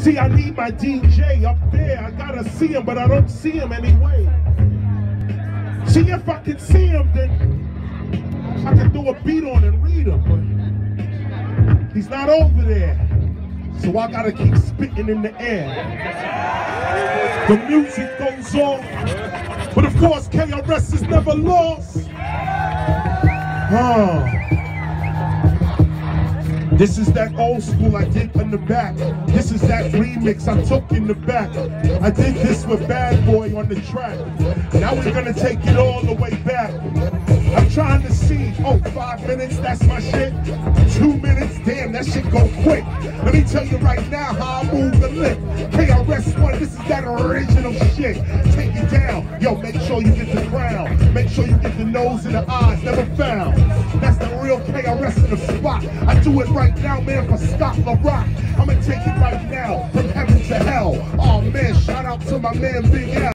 See, I need my DJ up there. I gotta see him, but I don't see him anyway. See, if I can see him, then I can do a beat on and read him. But he's not over there. So I gotta keep spitting in the air. The music goes on. But of course, KRS is never lost. Huh. This is that old school I did in the back. This is that remix I took in the back. I did this with Bad Boy on the track. Now we're gonna take it all the way back. I'm trying to see, oh, five minutes, that's my shit. Two minutes, damn, that shit go quick. Let me tell you right now how I move the lip. KRS-One, this is that original shit. Take it down. Yo, make sure you get the crown. Make sure you get the nose and the eyes, never found. Real KRS in the spot. I do it right now, man, for Scott La Rock. I'ma take it right now, from heaven to hell. Oh man, shout out to my man Big L.